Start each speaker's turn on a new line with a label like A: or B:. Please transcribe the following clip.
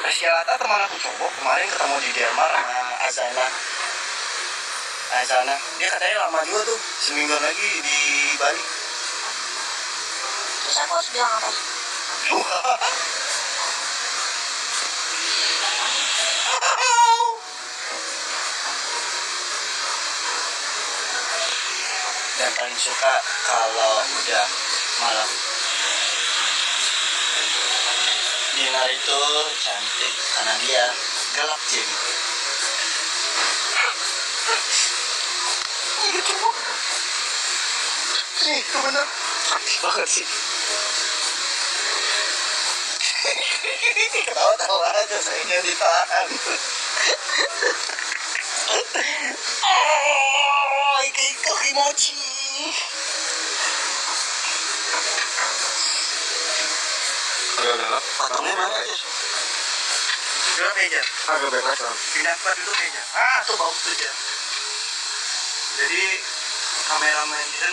A: Rizkyalata teman aku cowok kemarin ketemu di Delmar sama Azana. Azana. Dia katanya lama juga tuh. Seminggu lagi di Bali.
B: Terus aku harus bilang apa?
A: Dan paling suka kalau udah malam Dinar itu cantik. Karena dia gelap Bu. Nih, itu bener banget sih. Ketawa-tawa aja sayangnya ditahan. Oh ika-ika kimochi patungnya mana aja Gelap aja
C: Agak bebas lah.
A: pindah tempat duduk aja ah tuh bagus tuh aja jadi kameramen kita